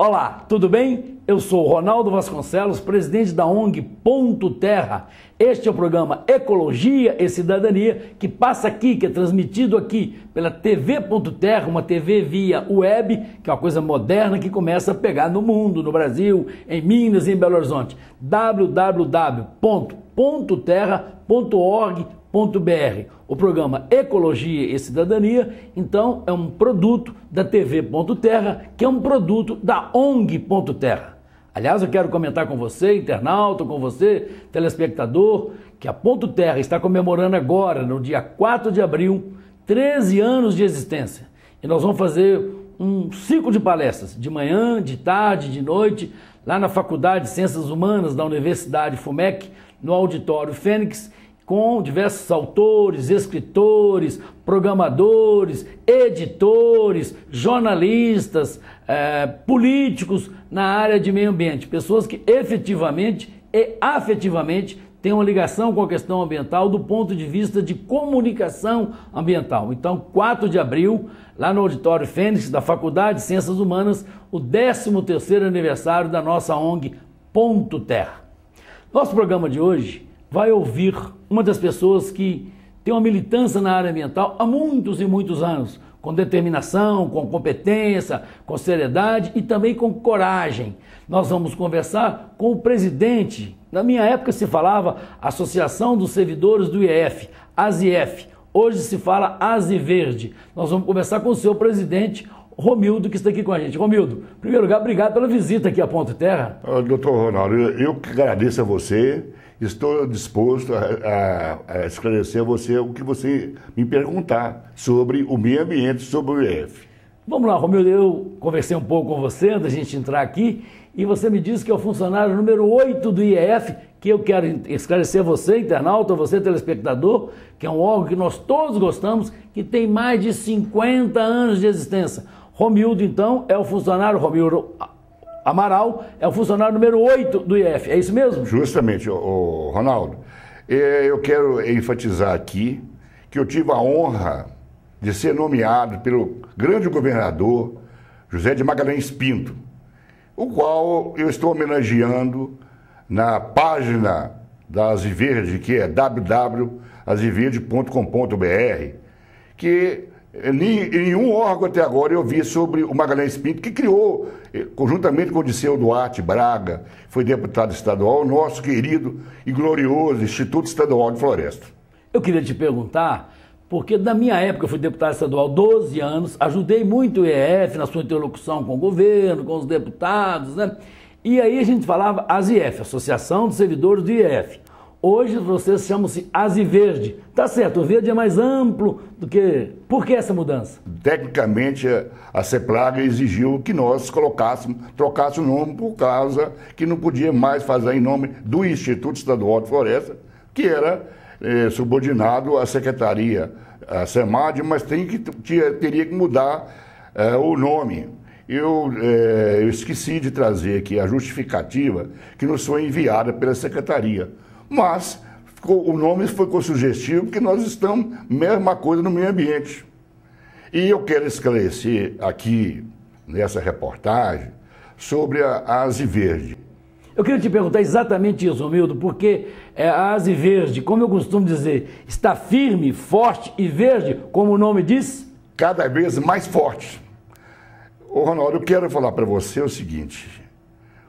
Olá, tudo bem? Eu sou Ronaldo Vasconcelos, presidente da ONG Ponto Terra. Este é o programa Ecologia e Cidadania que passa aqui, que é transmitido aqui pela TV Ponto Terra, uma TV via web, que é uma coisa moderna que começa a pegar no mundo, no Brasil, em Minas e em Belo Horizonte. www.pontoterra.org.br o programa Ecologia e Cidadania, então, é um produto da TV Ponto Terra, que é um produto da ONG Ponto Terra. Aliás, eu quero comentar com você, internauta, com você, telespectador, que a Ponto Terra está comemorando agora, no dia 4 de abril, 13 anos de existência. E nós vamos fazer um ciclo de palestras, de manhã, de tarde, de noite, lá na Faculdade de Ciências Humanas da Universidade FUMEC, no Auditório Fênix, com diversos autores, escritores, programadores, editores, jornalistas, eh, políticos na área de meio ambiente, pessoas que efetivamente e afetivamente têm uma ligação com a questão ambiental do ponto de vista de comunicação ambiental. Então, 4 de abril, lá no Auditório Fênix da Faculdade de Ciências Humanas, o 13º aniversário da nossa ONG Ponto Terra. Nosso programa de hoje vai ouvir uma das pessoas que tem uma militância na área ambiental há muitos e muitos anos, com determinação, com competência, com seriedade e também com coragem. Nós vamos conversar com o presidente, na minha época se falava Associação dos Servidores do IEF, ASIEF. Hoje se fala Verde. Nós vamos conversar com o seu presidente, Romildo, que está aqui com a gente. Romildo, em primeiro lugar, obrigado pela visita aqui a Ponto Terra. Doutor Ronaldo, eu que agradeço a você estou disposto a, a, a, esclarecer a você o que você me perguntar sobre o meio ambiente, sobre o IF. Vamos lá, Romildo, eu conversei um pouco com você antes da gente entrar aqui e você me disse que é o funcionário número 8 do IEF, que eu quero esclarecer a você, internauta, você, telespectador, que é um órgão que nós todos gostamos, que tem mais de 50 anos de existência. Romildo, então, é o funcionário, Romildo, Amaral é o funcionário número 8 do IF, é isso mesmo? Justamente, o, Ronaldo. É, eu quero enfatizar aqui que eu tive a honra de ser nomeado pelo grande governador José de Magalhães Pinto, o qual eu estou homenageando na página da Aziverde, que é www.aziverde.com.br, que Nenhum órgão até agora eu vi sobre o Magalhães Pinto, que criou, eh, conjuntamente com o Disseu Duarte Braga, foi deputado estadual, nosso querido e glorioso Instituto Estadual de Floresta. Eu queria te perguntar, porque na minha época eu fui deputado estadual 12 anos, ajudei muito o EF na sua interlocução com o governo, com os deputados, né? E aí a gente falava ASIF, Associação dos Servidores do IEF. Hoje vocês chamam-se Aziverde. Tá certo, o verde é mais amplo do que. Por que essa mudança? Tecnicamente, a CEPLAG exigiu que nós colocássemos, trocássemos o nome por causa que não podia mais fazer em nome do Instituto Estadual de Floresta, que era eh, subordinado à Secretaria, à SEMAD, mas tem que, teria que mudar eh, o nome. Eu, eh, eu esqueci de trazer aqui a justificativa que nos foi enviada pela Secretaria mas o nome ficou sugestivo porque nós estamos mesma coisa no meio ambiente. E eu quero esclarecer aqui, nessa reportagem, sobre a, Aze Verde. Eu queria te perguntar exatamente isso, Romildo, porque é, a Aze Verde, como eu costumo dizer, está firme, forte e verde, como o nome diz? Cada vez mais forte. Ô Ronaldo, eu quero falar para você o seguinte: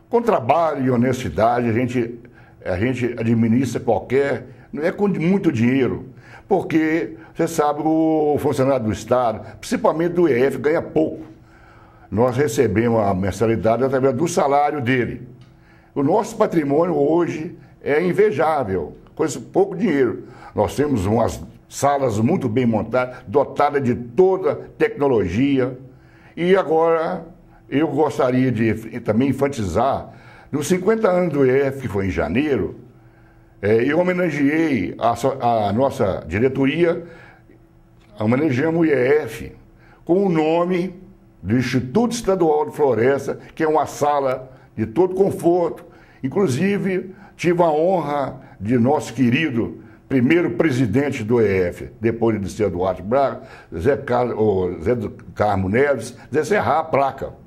com trabalho e honestidade, a gente a gente administra qualquer, não é com muito dinheiro, porque você sabe, o funcionário do Estado, principalmente do EF, ganha pouco. Nós recebemos a mensalidade através do salário dele. O nosso patrimônio hoje é invejável, coisa pouco dinheiro. Nós temos umas salas muito bem montadas, dotadas de toda tecnologia. E agora eu gostaria de também enfatizar nos 50 anos do EF, que foi em janeiro, É, eu homenageei a, a, nossa diretoria, homenageamos o IEF com o nome do Instituto Estadual de Floresta, que é uma sala de todo conforto. Inclusive, tive a honra de nosso querido primeiro presidente do EF, depois de ser Eduardo Braga, Zé, Carlos, Zé Carmo Neves, Zé Serrar a placa.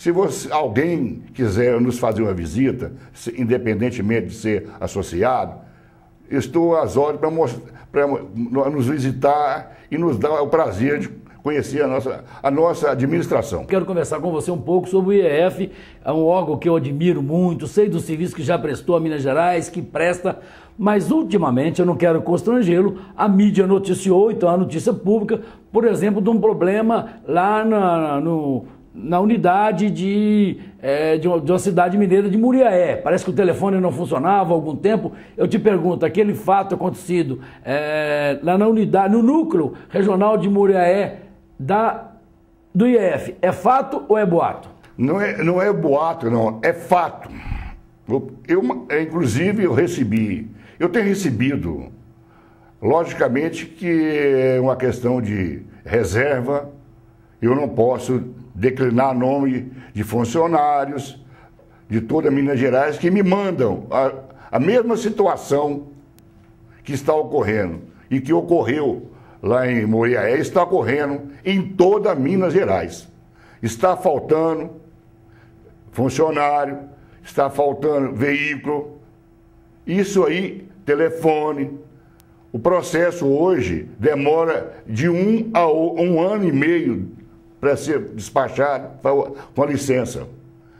Se você, alguém quiser nos fazer uma visita, independentemente de ser associado, estou às ordens para nos visitar e nos dar o prazer de conhecer a nossa, a nossa administração. Quero conversar com você um pouco sobre o IEF, é um órgão que eu admiro muito, sei do serviço que já prestou a Minas Gerais, que presta, mas ultimamente, eu não quero constrangê-lo, a mídia noticiou, então a notícia pública, por exemplo, de um problema lá na, no, na unidade de, é, de, uma, de, uma, cidade mineira de Muriaé. Parece que o telefone não funcionava há algum tempo. Eu te pergunto, aquele fato acontecido é, lá na unidade, no núcleo regional de Muriaé, da, do IEF. É fato ou é boato? Não é, não é boato, não. É fato. Eu, eu, é, inclusive, eu recebi, eu tenho recebido, logicamente que é uma questão de reserva, eu não posso declinar nome de funcionários de toda Minas Gerais que me mandam a, a mesma situação que está ocorrendo e que ocorreu lá em Moriaé está correndo em toda Minas Gerais. Está faltando funcionário, está faltando veículo, isso aí, telefone. O processo hoje demora de um a um ano e meio para ser despachado com a licença.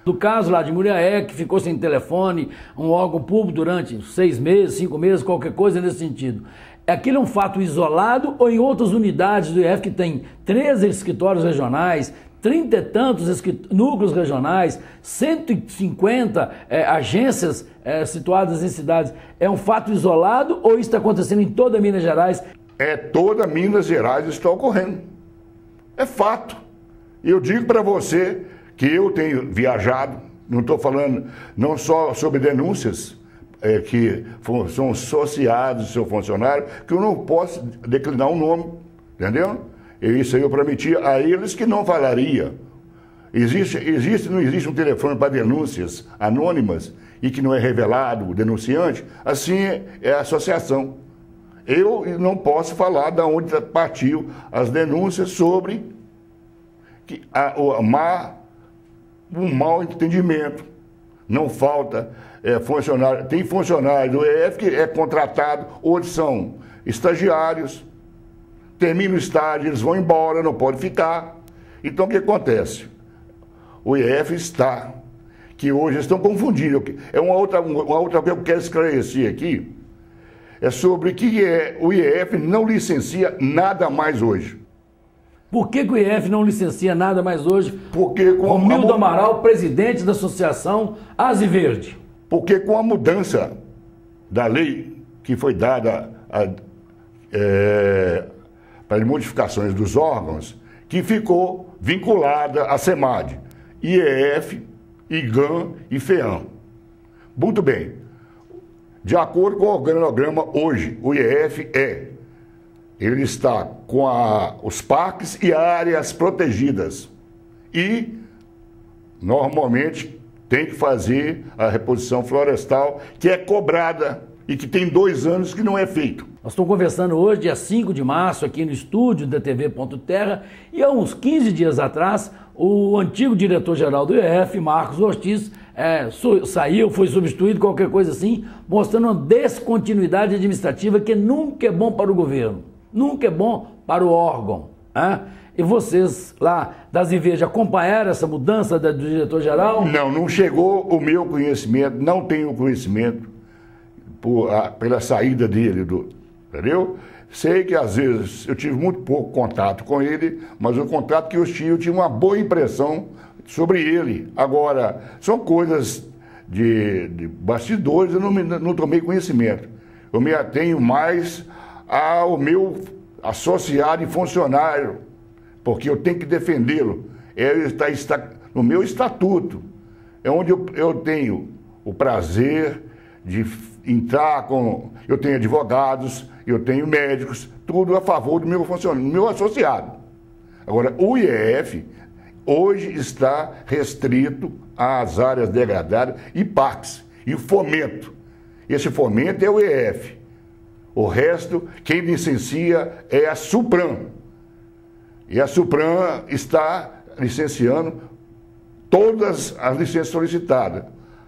Do caso lá de Muriaé, que ficou sem telefone, um órgão público durante seis meses, cinco meses, qualquer coisa nesse sentido. Aquilo é um fato isolado ou em outras unidades do IF que tem 13 escritórios regionais, 30 e tantos núcleos regionais, 150 é, agências é, situadas em cidades. É um fato isolado ou isso está acontecendo em toda Minas Gerais? É toda Minas Gerais está ocorrendo. É fato. Eu digo para você que eu tenho viajado, não estou falando não só sobre denúncias, é, que são associados ao seu funcionário, que eu não posso declinar o um nome, entendeu? Isso aí eu prometi a eles que não falaria. Existe, existe, não existe um telefone para denúncias anônimas e que não é revelado o denunciante? Assim é a associação. Eu não posso falar de onde partiu as denúncias sobre que a, o, má, um mau entendimento. Não falta é, funcionário, tem funcionário do EF que é contratado, hoje são estagiários, termina o estágio, eles vão embora, não pode ficar. Então o que acontece? O IEF está, que hoje estão confundindo. É uma outra, uma outra coisa que eu quero esclarecer aqui, é sobre que é, o IEF não licencia nada mais hoje. Por que, que, o IEF não licencia nada mais hoje? Porque com Romildo a... Amaral, presidente da Associação Ase Verde. Porque com a mudança da lei que foi dada a, é, para as modificações dos órgãos, que ficou vinculada à SEMAD, IEF, IGAM e FEAM. Muito bem. De acordo com o organograma hoje, o IEF é, ele está com a, os parques e áreas protegidas. E, normalmente, tem que fazer a reposição florestal, que é cobrada e que tem dois anos que não é feito. Nós estamos conversando hoje, dia 5 de março, aqui no estúdio da TV Ponto Terra, e há uns 15 dias atrás, o antigo diretor-geral do IEF, Marcos Ortiz, é, saiu, foi substituído, qualquer coisa assim, mostrando uma descontinuidade administrativa que nunca é bom para o governo, nunca é bom para o órgão. Né? E vocês lá das Invejas acompanharam essa mudança do diretor-geral? Não, não chegou o meu conhecimento, não tenho conhecimento por, a, pela saída dele, do, entendeu? Sei que às vezes eu tive muito pouco contato com ele, mas o contato que eu tive, eu tinha uma boa impressão sobre ele. Agora, são coisas de, de bastidores, eu não, me, não tomei conhecimento. Eu me atenho mais ao meu associado e funcionário porque eu tenho que defendê-lo. Ele está, está no meu estatuto. É onde eu, eu tenho o prazer de entrar com. Eu tenho advogados, eu tenho médicos, tudo a favor do meu funcionário, do meu associado. Agora, o IEF hoje está restrito às áreas degradadas e parques, e fomento. Esse fomento é o IEF. O resto, quem licencia é a Supram. E a Supram está licenciando todas as licenças solicitadas.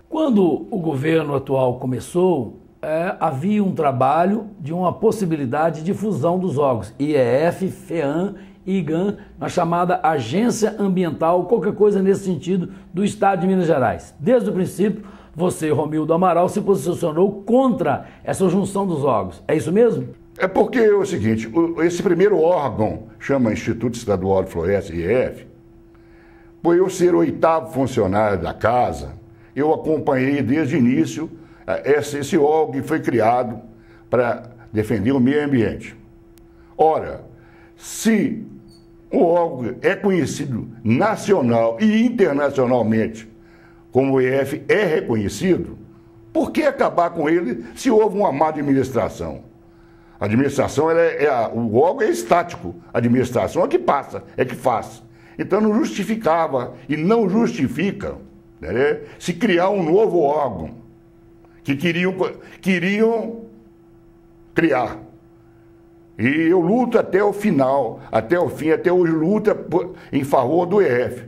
Quando o governo atual começou, é, havia um trabalho de uma possibilidade de fusão dos órgãos, IEF, FEAM e IGAM, na chamada Agência Ambiental, qualquer coisa nesse sentido, do Estado de Minas Gerais. Desde o princípio, você, Romildo Amaral, se posicionou contra essa junção dos órgãos. É isso mesmo? É porque é o seguinte, esse primeiro órgão, chama Instituto Estadual de Floresta, IEF, por eu ser o oitavo funcionário da casa, eu acompanhei desde o início eh, esse, esse órgão que foi criado para defender o meio ambiente. Ora, se o órgão é conhecido nacional e internacionalmente como o IF é reconhecido, por que acabar com ele se houve uma má administração? A administração, é, é a, o órgão é estático, a administração é que passa, é que faz. Então não justificava e não justifica né, se criar um novo órgão que queriam, queriam criar. E eu luto até o final, até o fim, até hoje luta em favor do EF.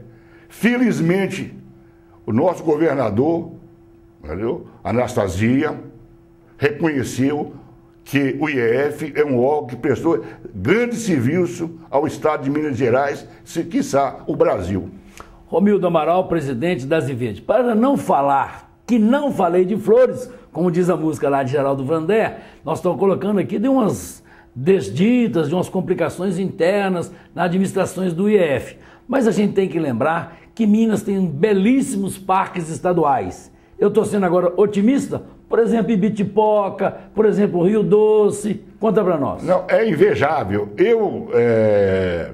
Felizmente, o nosso governador, entendeu? Anastasia, reconheceu que o IEF é um órgão que prestou grande serviço ao Estado de Minas Gerais, se quiçá o Brasil. Romildo Amaral, presidente da Zivede. Para não falar que não falei de flores, como diz a música lá de Geraldo Vandé, nós estamos colocando aqui de umas desditas, de umas complicações internas na administrações do IEF. Mas a gente tem que lembrar que Minas tem belíssimos parques estaduais. Eu estou sendo agora otimista? Por exemplo, Ibitipoca, por exemplo, Rio Doce. Conta para nós. Não, é invejável. Eu é,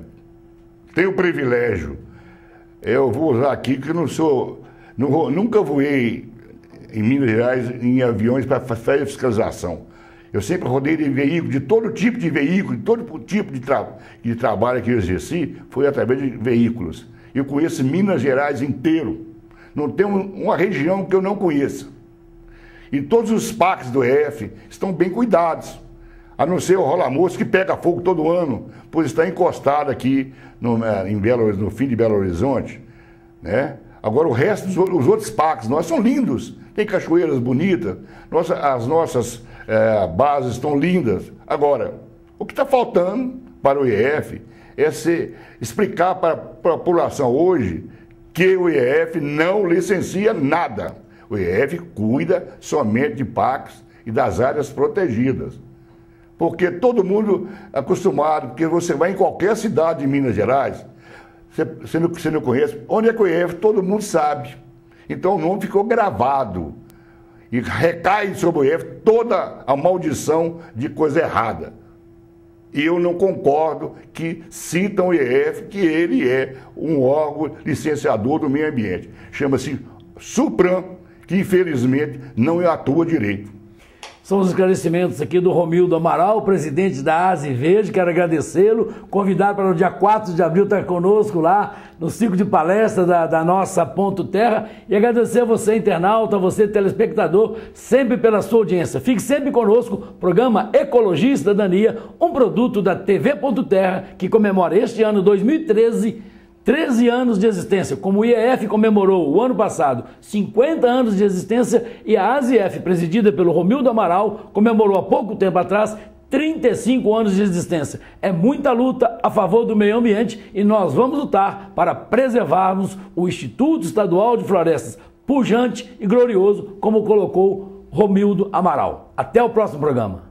tenho o privilégio, eu vou usar aqui que não sou, não, nunca voei em Minas Gerais em aviões para fazer fiscalização. Eu sempre rodei de veículo, de todo tipo de veículo, de todo tipo de, tra de trabalho que eu exerci, foi através de veículos. Eu conheço Minas Gerais inteiro. Não tem uma região que eu não conheça. E todos os parques do EF estão bem cuidados. A não ser o Rola Moço, que pega fogo todo ano, pois está encostado aqui no, em Belo, no fim de Belo Horizonte. Né? Agora, o resto, os outros parques, nós são lindos. Tem cachoeiras bonitas, nossa, as nossas é, bases estão lindas. Agora, o que está faltando para o IEF é se explicar para a população hoje que o IEF não licencia nada. O IEF cuida somente de parques e das áreas protegidas. Porque todo mundo acostumado, porque você vai em qualquer cidade de Minas Gerais, você, você, não, você não conhece, onde é que o IEF? Todo mundo sabe. Então o nome ficou gravado. E recai sobre o IEF toda a maldição de coisa errada. E eu não concordo que citam o IEF, que ele é um órgão licenciador do meio ambiente. Chama-se Supram, que infelizmente não atua direito. São os esclarecimentos aqui do Romildo Amaral, presidente da Asa Verde. Quero agradecê-lo, convidar para o dia 4 de abril estar conosco lá no ciclo de palestra da, da nossa Ponto Terra e agradecer a você, internauta, a você, telespectador, sempre pela sua audiência. Fique sempre conosco, programa Ecologia e Cidadania, um produto da TV Ponto Terra que comemora este ano 2013 13 anos de existência, como o IEF comemorou o ano passado 50 anos de existência e a ASIF, presidida pelo Romildo Amaral, comemorou há pouco tempo atrás 35 anos de existência. É muita luta a favor do meio ambiente e nós vamos lutar para preservarmos o Instituto Estadual de Florestas, pujante e glorioso, como colocou Romildo Amaral. Até o próximo programa.